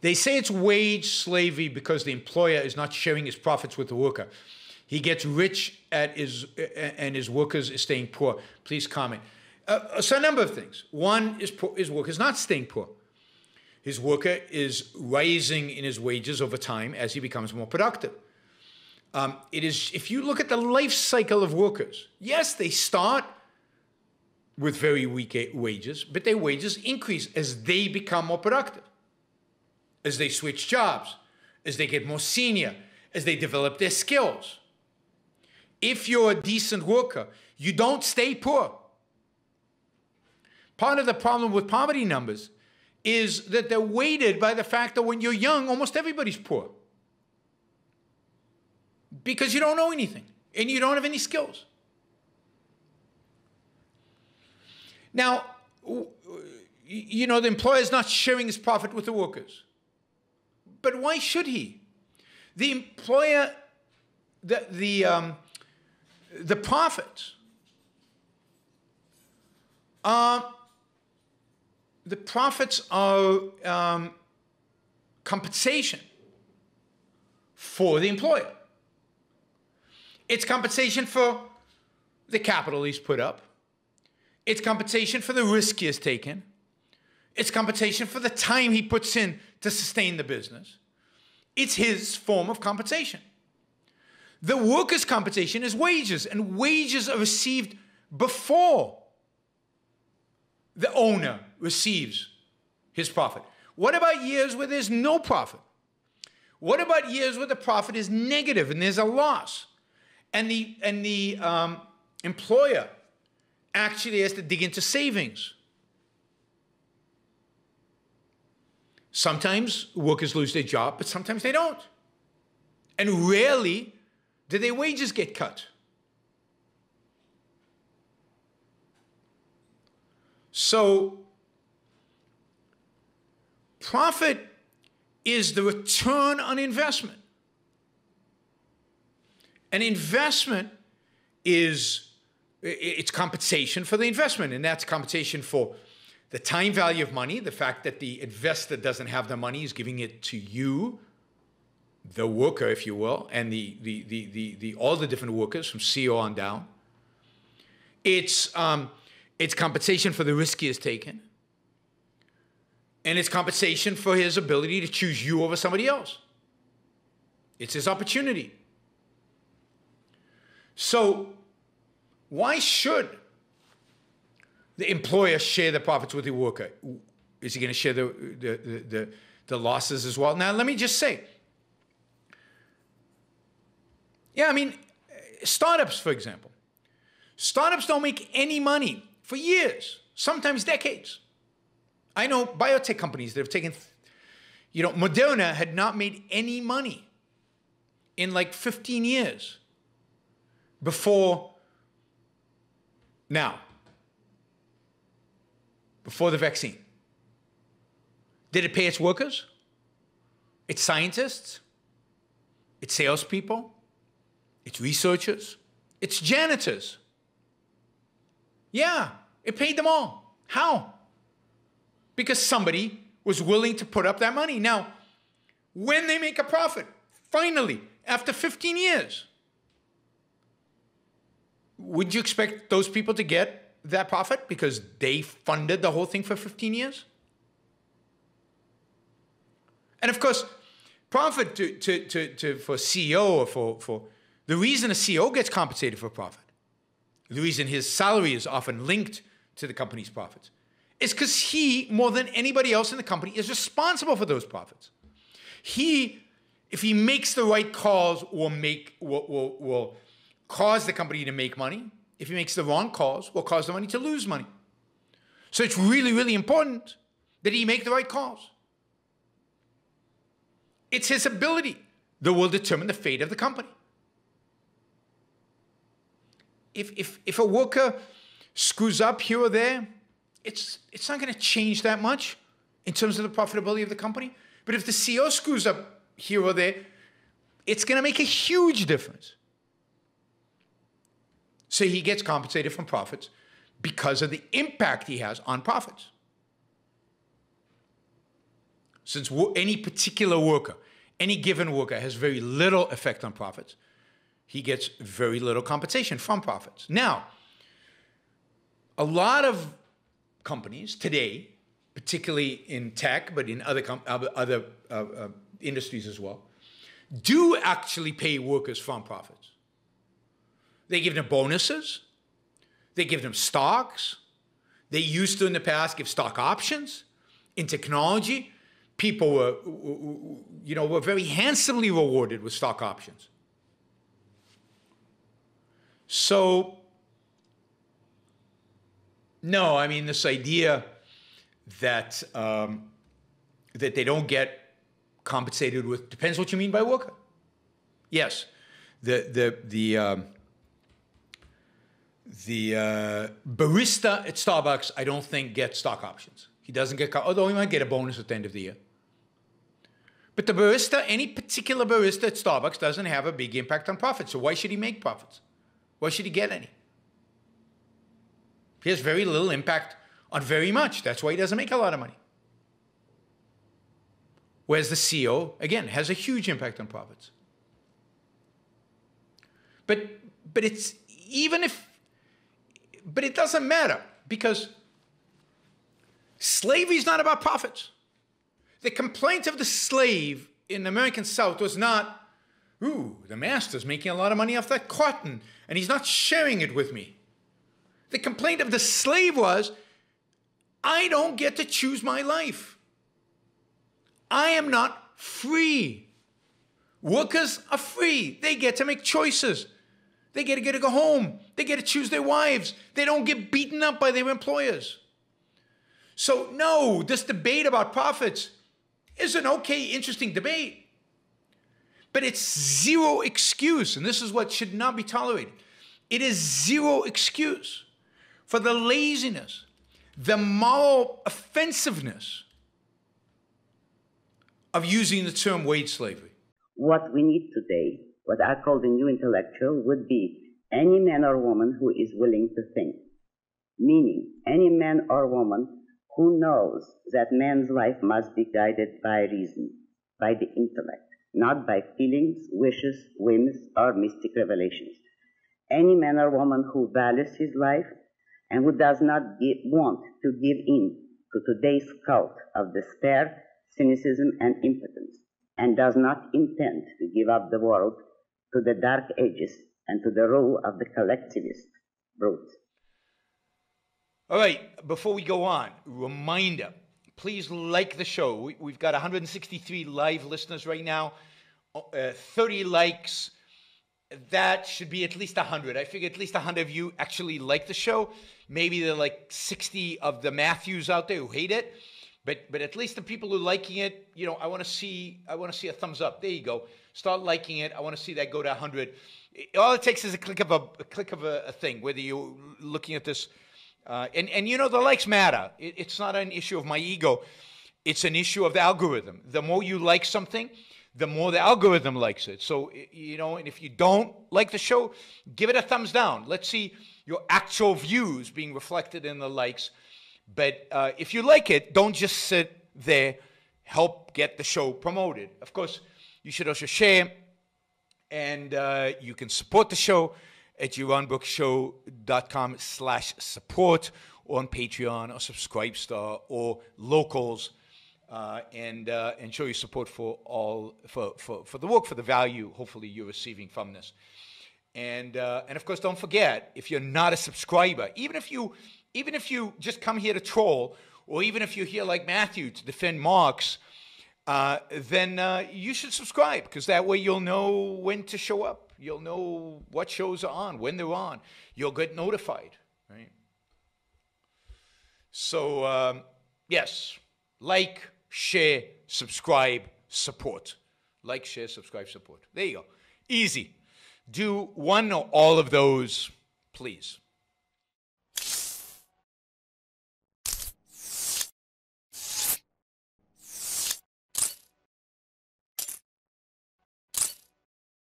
They say it's wage slavery because the employer is not sharing his profits with the worker. He gets rich at his and his workers are staying poor. Please comment. Uh, so a number of things. One is poor, his worker is not staying poor. His worker is rising in his wages over time as he becomes more productive. Um, it is if you look at the life cycle of workers. Yes, they start with very weak wages, but their wages increase as they become more productive, as they switch jobs, as they get more senior, as they develop their skills. If you're a decent worker, you don't stay poor. Part of the problem with poverty numbers is that they're weighted by the fact that when you're young, almost everybody's poor. Because you don't know anything and you don't have any skills. Now, you know, the employer is not sharing his profit with the workers. But why should he? The employer, the, the, um, the profits, uh, the profits are um, compensation for the employer. It's compensation for the capital he's put up. It's compensation for the risk he has taken. It's compensation for the time he puts in to sustain the business. It's his form of compensation. The workers' compensation is wages, and wages are received before the owner receives his profit. What about years where there's no profit? What about years where the profit is negative and there's a loss? And the, and the um, employer actually has to dig into savings. Sometimes workers lose their job, but sometimes they don't. And rarely do their wages get cut. So, profit is the return on investment. An investment is it's compensation for the investment, and that's compensation for the time value of money, the fact that the investor doesn't have the money, is giving it to you, the worker, if you will, and the, the, the, the, the all the different workers from CEO on down. It's, um, it's compensation for the risk he has taken. And it's compensation for his ability to choose you over somebody else. It's his opportunity. So, why should the employer share the profits with the worker? Is he going to share the, the, the, the, the losses as well? Now, let me just say, yeah, I mean, startups, for example. Startups don't make any money for years, sometimes decades. I know biotech companies that have taken, you know, Moderna had not made any money in like 15 years before now, before the vaccine. Did it pay its workers? Its scientists? Its salespeople? Its researchers? Its janitors? Yeah, it paid them all. How? Because somebody was willing to put up that money. Now, when they make a profit, finally, after 15 years, would you expect those people to get that profit because they funded the whole thing for 15 years? And of course, profit to, to, to, to, for CEO or for, for the reason a CEO gets compensated for profit, the reason his salary is often linked to the company's profits, is because he, more than anybody else in the company, is responsible for those profits. He, if he makes the right calls, will make will, will, will cause the company to make money. If he makes the wrong calls, will cause the money to lose money. So it's really, really important that he make the right calls. It's his ability that will determine the fate of the company. If, if, if a worker screws up here or there, it's, it's not going to change that much in terms of the profitability of the company. But if the CEO screws up here or there, it's going to make a huge difference. So he gets compensated from profits because of the impact he has on profits. since any particular worker, any given worker has very little effect on profits, he gets very little compensation from profits. Now, a lot of companies today, particularly in tech, but in other, other uh, uh, industries as well, do actually pay workers from profits. They give them bonuses, they give them stocks. They used to in the past give stock options. In technology, people were, you know, were very handsomely rewarded with stock options. So, no, I mean, this idea that, um, that they don't get compensated with, depends what you mean by worker. Yes, the, the, the, um, the uh, barista at Starbucks, I don't think gets stock options. He doesn't get, although he might get a bonus at the end of the year. But the barista, any particular barista at Starbucks, doesn't have a big impact on profits. So why should he make profits? Why should he get any? He has very little impact on very much. That's why he doesn't make a lot of money. Whereas the CEO, again, has a huge impact on profits. But, but it's even if, but it doesn't matter because slavery is not about profits. The complaint of the slave in the American South was not, ooh, the master's making a lot of money off that cotton and he's not sharing it with me. The complaint of the slave was, I don't get to choose my life. I am not free. Workers are free. They get to make choices. They get to get to go home. They get to choose their wives. They don't get beaten up by their employers. So, no, this debate about profits is an okay, interesting debate. But it's zero excuse, and this is what should not be tolerated. It is zero excuse for the laziness, the moral offensiveness of using the term wage slavery. What we need today, what I call the new intellectual, would be any man or woman who is willing to think. Meaning, any man or woman who knows that man's life must be guided by reason, by the intellect, not by feelings, wishes, whims, or mystic revelations. Any man or woman who values his life and who does not want to give in to today's cult of despair cynicism, and impotence, and does not intend to give up the world to the dark ages and to the rule of the collectivist brute. All right, before we go on, reminder please like the show. We, have got 163 live listeners right now, uh, 30 likes. That should be at least 100. I figure at least 100 of you actually like the show. Maybe there are like 60 of the Matthews out there who hate it. But but at least the people who are liking it, you know, I want to see I want to see a thumbs up. There you go. Start liking it. I want to see that go to 100. All it takes is a click of a, a click of a, a, thing. Whether you're looking at this, uh, and and you know the likes matter. It, it's not an issue of my ego. It's an issue of the algorithm. The more you like something, the more the algorithm likes it. So you know, and if you don't like the show, give it a thumbs down. Let's see your actual views being reflected in the likes. But uh, if you like it, don't just sit there. Help get the show promoted. Of course, you should also share, and uh, you can support the show at yaronbrookshow.com slash support or on Patreon or Subscribestar or Locals. Uh, and uh, and show your support for all for, for, for the work for the value hopefully you're receiving from this and uh, and of course don't forget if you're not a subscriber even if you even if you just come here to troll, or even if you're here like Matthew to defend Marx, uh, then uh, you should subscribe because that way you'll know when to show up. You'll know what shows are on, when they're on. You'll get notified, right? So, um, yes, like, share, subscribe, support. Like, share, subscribe, support. There you go. Easy. Do one or all of those, please.